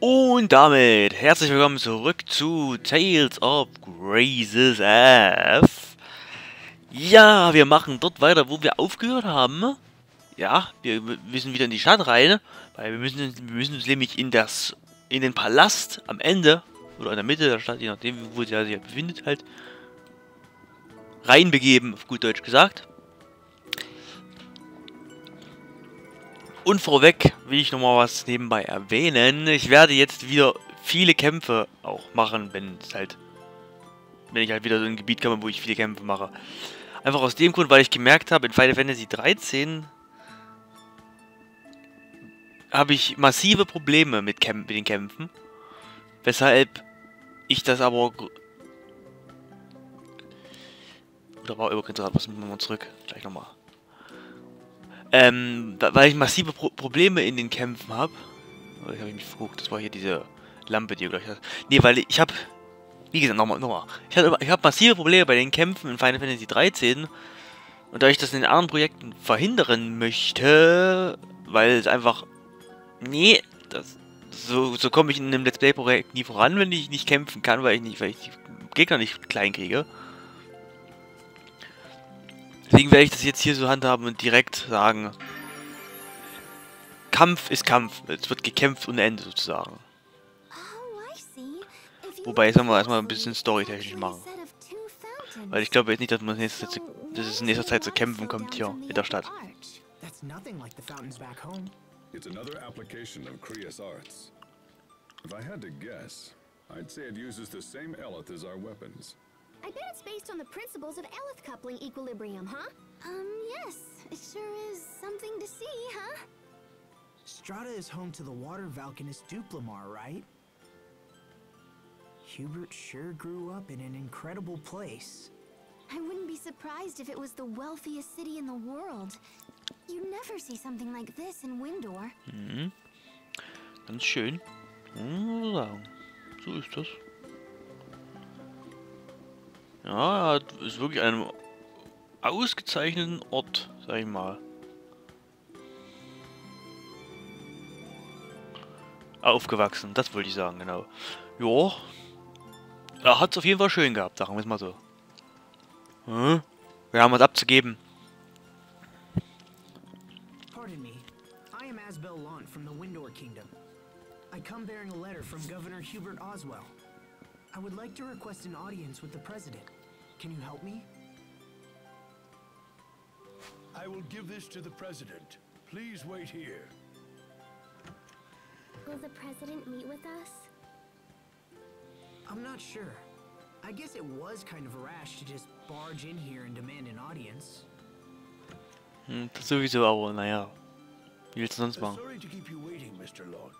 Und damit herzlich willkommen zurück zu Tales of Graces F. Ja, wir machen dort weiter, wo wir aufgehört haben. Ja, wir müssen wieder in die Stadt rein, weil wir müssen, wir müssen uns nämlich in das, in den Palast am Ende oder in der Mitte der Stadt, je nachdem, wo sie sich befindet, halt reinbegeben, auf gut Deutsch gesagt. Und vorweg will ich nochmal was nebenbei erwähnen. Ich werde jetzt wieder viele Kämpfe auch machen, wenn es halt, wenn ich halt wieder so ein Gebiet komme, wo ich viele Kämpfe mache. Einfach aus dem Grund, weil ich gemerkt habe, in Final Fantasy 13 habe ich massive Probleme mit, Kämp mit den Kämpfen. Weshalb ich das aber... Oder war übrigens was mit wir zurück. Gleich nochmal. Ähm, weil ich massive Pro Probleme in den Kämpfen habe. Oh, ich habe mich verguckt, das war hier diese Lampe, die du gleich hast. Nee, weil ich habe, wie gesagt, nochmal, nochmal. Ich habe hab massive Probleme bei den Kämpfen in Final Fantasy 13. Und da ich das in den anderen Projekten verhindern möchte, weil es einfach, nee, das, so, so komme ich in einem Let's Play-Projekt nie voran, wenn ich nicht kämpfen kann, weil ich nicht, weil ich die Gegner nicht klein kriege. Deswegen werde ich das jetzt hier so handhaben und direkt sagen, Kampf ist Kampf. Es wird gekämpft ohne Ende sozusagen. Wobei, jetzt wollen wir erstmal ein bisschen storytechnisch machen. Weil ich glaube jetzt nicht, dass, man nächste Zeit zu, dass es in nächster Zeit zu kämpfen kommt hier in der Stadt. It's another application of Kriya's arts. If I had to guess, I'd say it uses the same Eleth as our weapons. I bet it's based on the principles of Eleth coupling equilibrium, huh? Um, yes. It sure is something to see, huh? Strata is home to the water Valkanist Duplimar, right? Hubert sure grew up in an incredible place. I wouldn't be surprised if it was the wealthiest city in the world. You never see something like this in Windor. Mhm. Ganz schön. So ist das. Ja, ist wirklich ein ausgezeichneten Ort, sag ich mal. Aufgewachsen, das wollte ich sagen, genau. Ja, er hat es auf jeden Fall schön gehabt, sagen wir es mal so. Hm? Wir haben was abzugeben. Pardon me. I am Asbel Lant from the Windor Kingdom. I come bearing a letter from Governor Hubert Oswell. I would like to request an audience with the President. Can you help me? I will give this to the President. Please wait here. Will the President meet with us? I'm not sure. I guess it was kind of rash to just barge in here and demand an audience. Hm, das sowieso, aber naja. Wie willst du sonst machen? Sorry to keep you waiting, Mr. Lord.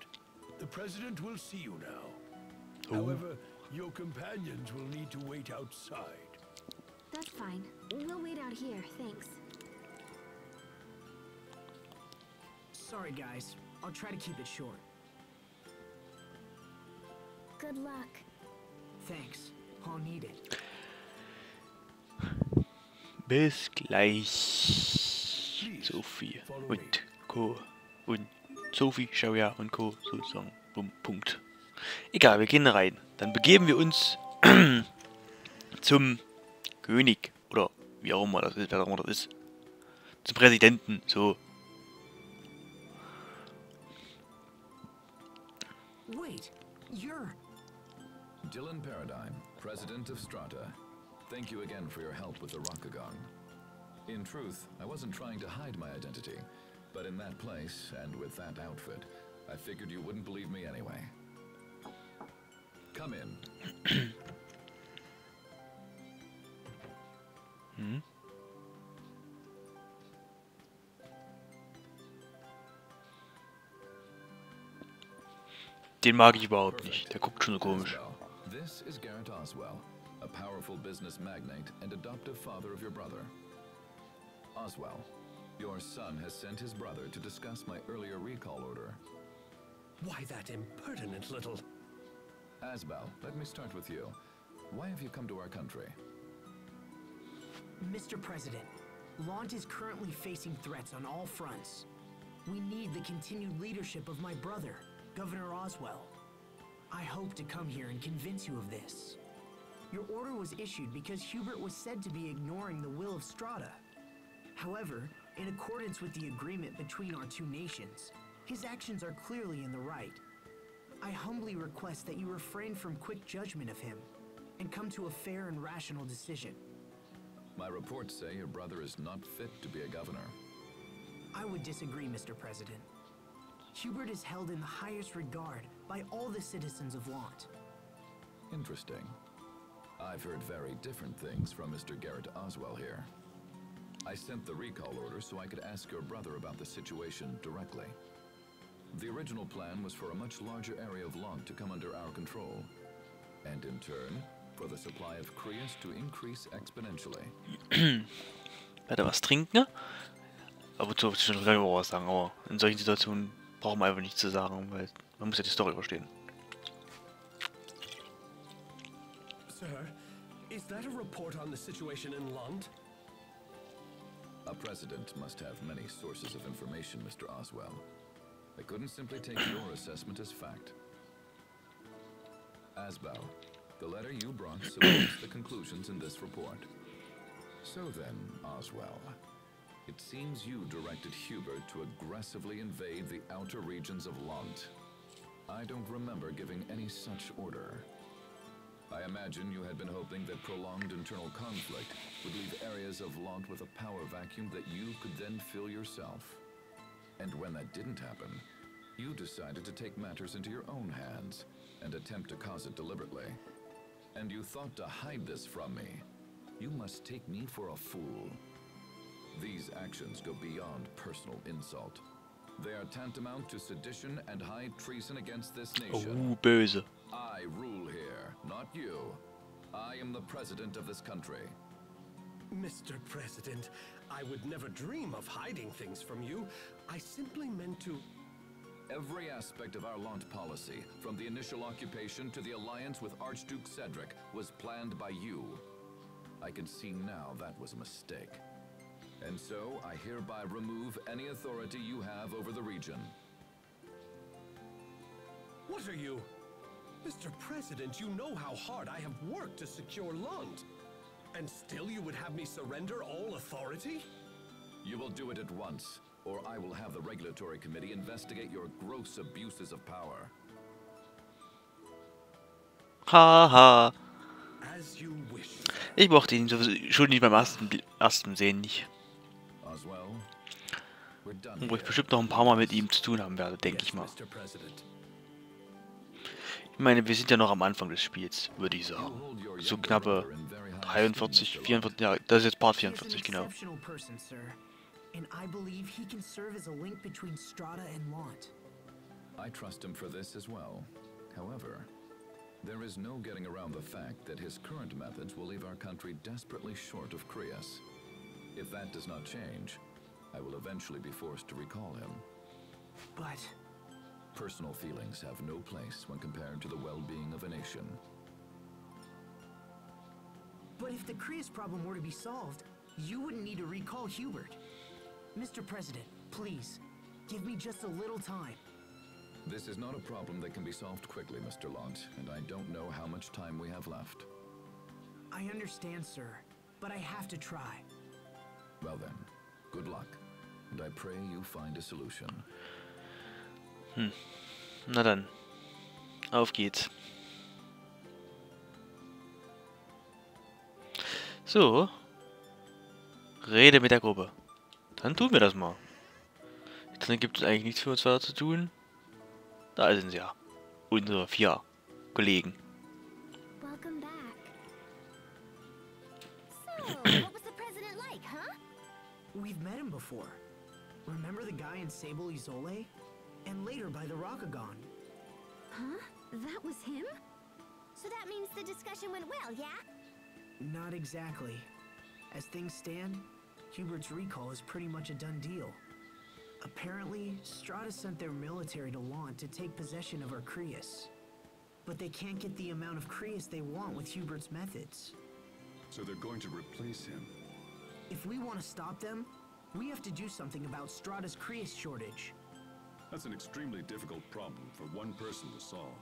The President will see you now. Oh. However, your companions will need to wait outside. That's fine. We'll wait out here, thanks. Sorry, guys. I'll try to keep it short. Good luck. Thanks. I'll need it. Bis gleich. Sophie und Co. Und Sophie, Shauja und Co. sozusagen. Punkt. Egal, wir gehen rein. Dann begeben wir uns zum König. Oder wie auch immer das ist, wer auch immer das ist. Zum Präsidenten, so. Wait, you're... Dylan Paradigm, President of Strata. Thank you again for your help with the Rokugan. In truth, I wasn't trying to hide my identity, but in that place, and with that outfit, I figured you wouldn't believe me anyway. Come in. Hm? Den mag ich überhaupt nicht. Der guckt schon so komisch. This is Garrett Oswell, a powerful business magnate and adoptive father of your brother. Oswell, your son has sent his brother to discuss my earlier recall order. Why that impertinent little... Asbel, let me start with you. Why have you come to our country? Mr. President, Launt is currently facing threats on all fronts. We need the continued leadership of my brother, Governor Oswell. I hope to come here and convince you of this. Your order was issued because Hubert was said to be ignoring the will of Strata. However, in accordance with the agreement between our two nations, his actions are clearly in the right. I humbly request that you refrain from quick judgment of him and come to a fair and rational decision. My reports say your brother is not fit to be a governor. I would disagree, Mr. President. Hubert is held in the highest regard by all the citizens of Lant. Interesting. I've heard very different things from Mr. Garrett Oswell here. I sent the recall order so I could ask your brother about the situation directly. The original plan was for a much larger area of Lant to come under our control. And in turn, for the supply of Creus to increase exponentially. Werde was trinken? Aber wozu wollte ich schon lange was sagen, aber in solchen Situationen braucht man einfach nichts zu sagen, weil man muss ja die Story verstehen. Sir, is that a report on the situation in Lund? A president must have many sources of information, Mr. Oswell. I couldn't simply take your assessment as fact. Asbel, the letter you brought supports the conclusions in this report. So then, Oswell, it seems you directed Hubert to aggressively invade the outer regions of Lant. I don't remember giving any such order. I imagine you had been hoping that prolonged internal conflict would leave areas of Lant with a power vacuum that you could then fill yourself. And when that didn't happen, you decided to take matters into your own hands and attempt to cause it deliberately. And you thought to hide this from me. You must take me for a fool. These actions go beyond personal insult. They are tantamount to sedition and high treason against this nation. Oh, böse. I rule here, not you. I am the president of this country. Mr. President, I would never dream of hiding things from you. I simply meant to. Every aspect of our launch policy, from the initial occupation to the alliance with Archduke Cedric, was planned by you. I can see now that was a mistake. And so, I hereby remove any authority you have over the region. What are you? Mr. President, you know how hard I have worked to secure Lund. And still you would have me surrender all authority? You will do it at once, or I will have the Regulatory Committee investigate your gross abuses of power. Haha. As you wish. Ich mochte ihn sowieso schon nicht beim ersten, ersten Sehen nicht. Wo ich bestimmt noch ein paar Mal mit ihm zu tun haben werde, denke ich mal. Ich meine, wir sind ja noch am Anfang des Spiels, würde ich sagen. So knappe brother in very high 43, esteem, Mr. 44, ja, das ist jetzt Part He is an 44, genau. Exceptional person, sir. And I believe he can serve as a link between Strata and Lant. I trust him for this as well. However, there is no getting around the fact that his current methods will leave our country desperately short of Creus. If that does not change, I will eventually be forced to recall him. But Personal feelings have no place when compared to the well-being of a nation. but if the Creus problem were to be solved, you wouldn't need to recall Hubert. Mr. President, please, give me just a little time. This is not a problem that can be solved quickly, Mr. Lant, and I don't know how much time we have left. I understand, sir, but I have to try. Well then, good luck, and I pray you find a solution. Hmm. Na dann. Auf geht's. So. Rede mit der Gruppe. Dann tun wir das mal. Dann gibt es eigentlich nichts für uns weiter zu tun. Da sind sie ja. Unsere vier Kollegen. We've met him before. Remember the guy in Sable Isole? And later by the Rakagon. Huh? That was him? So that means the discussion went well, yeah? Not exactly. As things stand, Hubert's recall is pretty much a done deal. Apparently, Strata sent their military to Lant to take possession of our Creus. But they can't get the amount of Creus they want with Hubert's methods. So they're going to replace him. If we want to stop them, we have to do something about Strata's Creus shortage. That's an extremely difficult problem for one person to solve.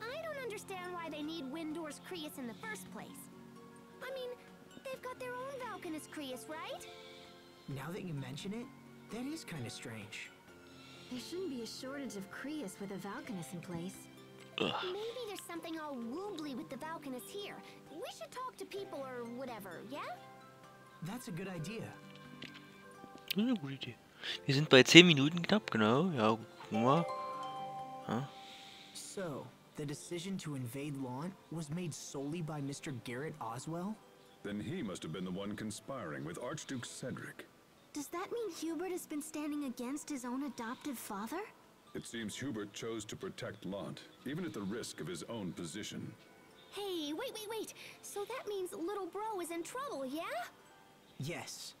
I don't understand why they need Windor's Creus in the first place. I mean, they've got their own Valkanus Creus, right? Now that you mention it, that is kind of strange. There shouldn't be a shortage of Creus with a Valkanus in place. Maybe there's something all woobly with the Valkanus here. We should talk to people or whatever, yeah? That's a good idea. Das ist eine gute Idee. Wir sind bei 10 Minuten knapp, genau. Ja, gucken wir mal. So, the decision to invade Lawn was made solely by Mr. Garrett Oswell? Then he must have been the one conspiring with Archduke Cedric. Does that mean Hubert has been standing against his own adoptive father? It seems Hubert chose to protect Lant, even at the risk of his own position. Hey, wait, wait, wait. So that means little bro is in trouble, yeah? Yes,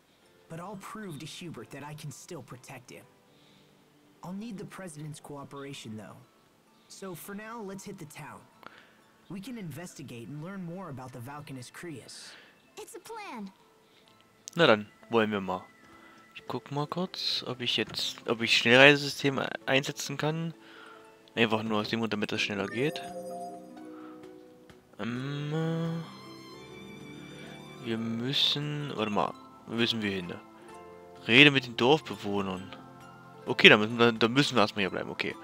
but I'll prove to Hubert that I can still protect him. I'll need the President's cooperation, though. So for now, let's hit the town. We can investigate and learn more about the Valkanus Creus. Na dann, wollen wir mal. Ich guck mal kurz, ob ich jetzt, ob ich Schnellreisesystem einsetzen kann. Einfach nur aus dem Grund, damit es schneller geht. Ähm, wir müssen, warte mal, wo müssen wir hin? Rede mit den Dorfbewohnern. Okay, dann müssen wir, dann müssen wir erstmal hier bleiben, okay.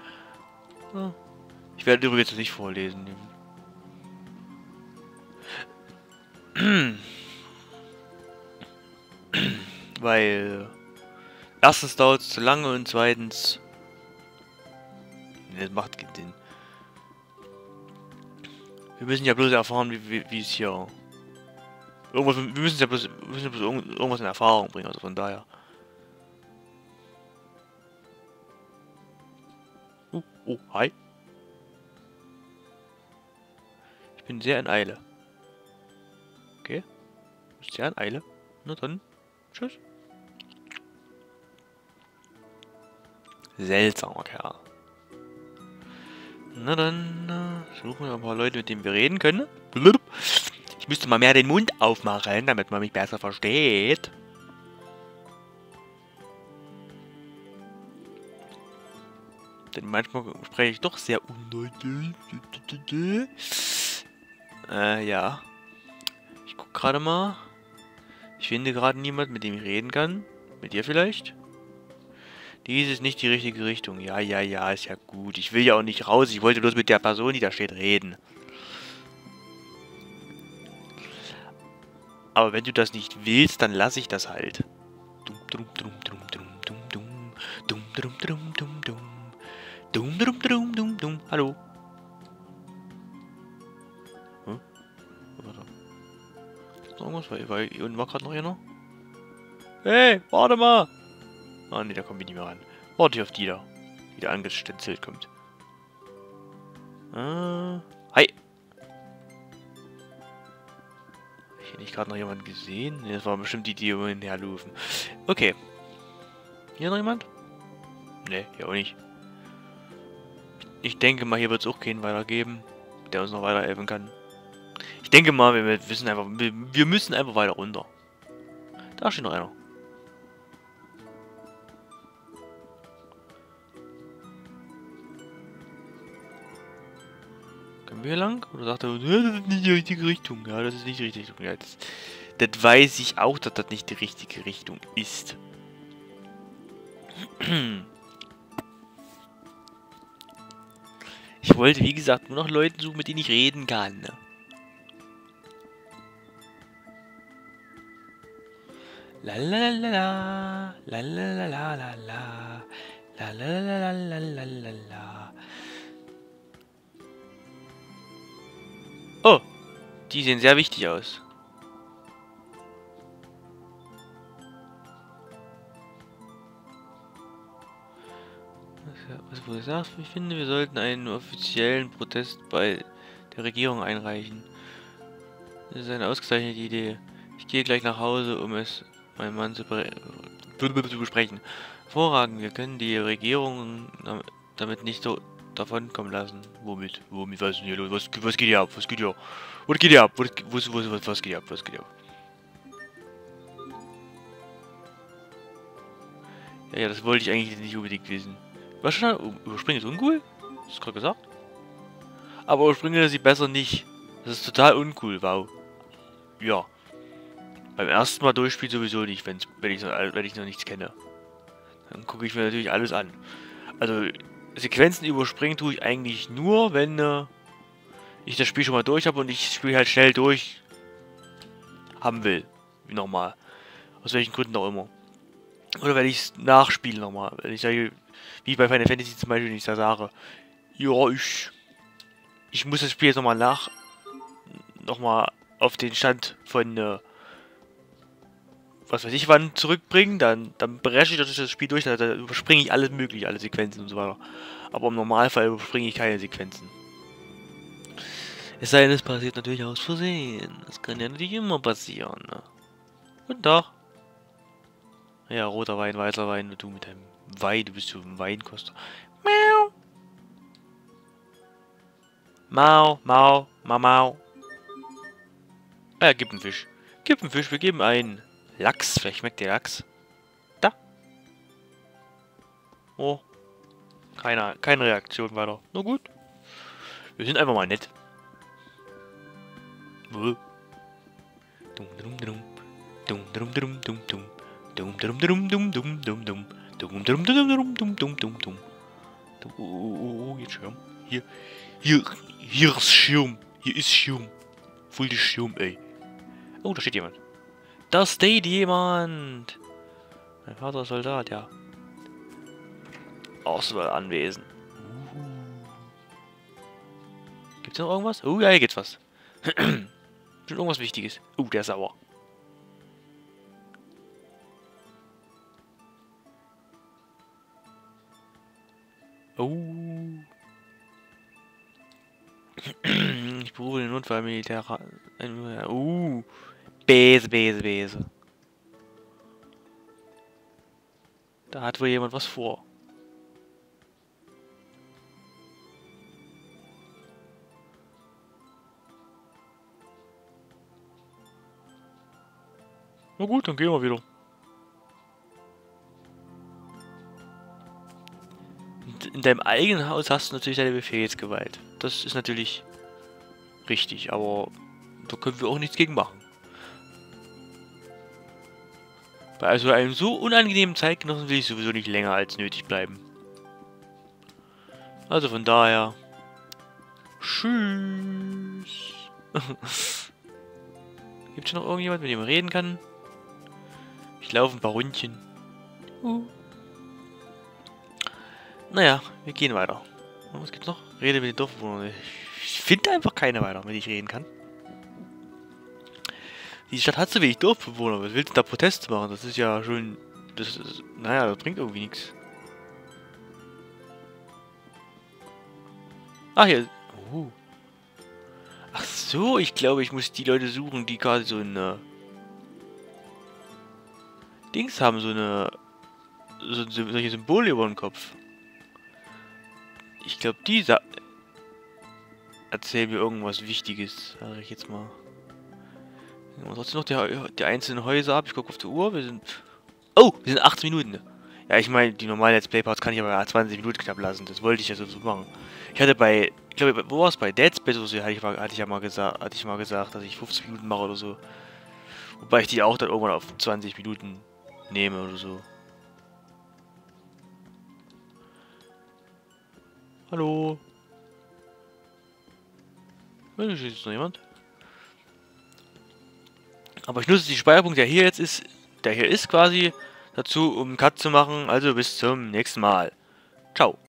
Ich werde übrigens nicht vorlesen. Weil erstens dauert es zu lange und zweitens das macht keinen Sinn. Wir müssen ja bloß erfahren, wie, wie, es hier irgendwas. Wir müssen ja bloß, müssen bloß irgend- irgendwas in Erfahrung bringen. Also von daher. Oh, oh, hi. Ich bin sehr in Eile. Okay. Sehr in Eile. Na dann. Tschüss. Seltsamer Kerl. Na dann äh, suchen wir ein paar Leute, mit denen wir reden können. Blub. Ich müsste mal mehr den Mund aufmachen, damit man mich besser versteht. Denn manchmal spreche ich doch sehr undeutlich. Äh, ja. Ich guck gerade mal. Ich finde gerade niemand, mit dem ich reden kann. Mit dir vielleicht? Dies ist nicht die richtige Richtung. Ja, ja, ja, ist ja gut. Ich will ja auch nicht raus. Ich wollte bloß mit der Person, die da steht, reden. Aber wenn du das nicht willst, dann lasse ich das halt. Dum, dum, dum, dum, dum, dum, dum. Dum, dum, dum, dum, dum. Dum, dum, dum, dum, dum. Hallo. Hm? Warte. Irgendwas? Hier unten war gerade noch einer. Hey, warte mal! Ah ne, da kommen wir nicht mehr ran. Warte ich auf die da. Die da angestenzelt kommt. Ah, hi! Ich hier nicht gerade noch jemanden gesehen? Ne, das waren bestimmt die, die hier hinherlaufen. Okay. Hier noch jemand? Ne, hier auch nicht. Ich denke mal, hier wird es auch keinen weitergeben, der uns noch weiterhelfen kann. Ich denke mal, wir wissen einfach, wir müssen einfach weiter runter. Da steht noch einer. Können wir hier lang? Oder sagt er, "Ja, das ist nicht die richtige Richtung. Ja, das ist nicht die richtige Richtung. Ja, das, das weiß ich auch, dass das nicht die richtige Richtung ist. Ich wollte, wie gesagt, nur noch Leuten suchen, mit denen ich reden kann. ne? La la la la la la la la la la la la la la la la la Oh, die sehen sehr wichtig aus. Was du sagst, ich finde, wir sollten einen offiziellen Protest bei der Regierung einreichen. Das ist eine ausgezeichnete Idee. Ich gehe gleich nach Hause, um es meinem Mann zu, zu besprechen. Vorragend, wir können die Regierung dam- damit nicht so davonkommen lassen. Womit? Womit? Was ist denn hier los? Was, was geht hier ab? Was geht hier ab? Was geht hier ab? Was, was, was, was, geht hier ab? Was geht hier ab? Ja, ja, das wollte ich eigentlich nicht unbedingt wissen. Was schon? Überspringen ist uncool? Hast du gerade gesagt? Aber überspringe sie besser nicht. Das ist total uncool, wow. Ja. Beim ersten Mal durchspielen sowieso nicht, wenn, ich, wenn ich noch nichts kenne. Dann gucke ich mir natürlich alles an. Also, Sequenzen überspringen tue ich eigentlich nur, wenn äh, ich das Spiel schon mal durch habe und ich spiele halt schnell durch haben will. Wie nochmal. Aus welchen Gründen auch immer. Oder wenn ich es nachspiele nochmal. Wenn ich sage, wie bei Final Fantasy zum Beispiel, wenn ich da sage, ja, ich, ich muss das Spiel jetzt nochmal nach, nochmal auf den Stand von, äh, was weiß ich wann zurückbringen, dann, dann breche ich das Spiel durch, dann überspringe ich alles mögliche, alle Sequenzen und so weiter. Aber im Normalfall überspringe ich keine Sequenzen. Es sei denn, es passiert natürlich aus Versehen. Das kann ja nicht immer passieren. Ne? Guten Tag. Ja, roter Wein, weißer Wein, du mit deinem Wein, du bist so ein Weinkoster. Miau. Mau, mau, mau, mau. Ja, gib einen Fisch. Gib einen Fisch, wir geben einen Lachs, vielleicht schmeckt dir Lachs. Da. Oh. Keine, keine Reaktion weiter. Na gut. Wir sind einfach mal nett. Dum, dum, dum. Dum, dum, dum, dum, dum. Dum, dum, dum, dum, dum, dum, dum. Dum, dum, dum, dum, dum, dum. Oh, oh, oh, jetzt Schirm. Hier. Hier. Hier ist Schirm. Hier ist Schirm. Voll die Schirm, ey. Oh, da steht jemand. Da steht jemand. Mein Vater ist Soldat, ja. Auswahl anwesend. Gibt's noch irgendwas? Oh, ja, hier geht's was. Bestimmt irgendwas Wichtiges. Uh, der ist sauer. Oh. Ich berufe den Notfallmilitär. Uh. Bese, Bese, Bese. Da hat wohl jemand was vor. Na gut, dann gehen wir wieder. In deinem eigenen Haus hast du natürlich deine Befehlsgewalt. Das ist natürlich richtig, aber da können wir auch nichts gegen machen. Bei also einem so unangenehmen Zeitgenossen will ich sowieso nicht länger als nötig bleiben. Also von daher. Tschüss. Gibt es noch irgendjemand, mit dem man reden kann? Ich laufe ein paar Rundchen. Uh. Naja, wir gehen weiter. Was gibt's noch? Rede mit den Dorfbewohnern. Ich finde einfach keine weiter, mit denen ich reden kann. Die Stadt hat so wenig Dorfbewohner. Was willst du da Proteste machen? Das ist ja schon... Das ist, naja, das bringt irgendwie nichts. Ach, hier. Oh. Ach so, ich glaube, ich muss die Leute suchen, die gerade so eine... Dings haben, so eine... So, solche Symbole über den Kopf. Ich glaube, die sa erzählen mir irgendwas Wichtiges, sage ich jetzt mal. Und trotzdem noch die, die einzelnen Häuser ab. Ich gucke auf die Uhr. Wir sind. Oh, wir sind 18 Minuten. Ja, ich meine, die normalen Let's Play Parts kann ich aber 20 Minuten knapp lassen. Das wollte ich ja so machen. Ich hatte bei. Ich glaube, wo war es? Bei Dead Space oder so hatte ich, hatte ich ja mal gesagt, hatte ich mal gesagt, dass ich 50 Minuten mache oder so. Wobei ich die auch dann irgendwann auf 20 Minuten nehme oder so. Hallo? Ist jetzt noch jemand? Aber ich nutze die Speicherpunkt, der hier jetzt ist, der hier ist quasi, dazu, um einen Cut zu machen. Also bis zum nächsten Mal. Ciao.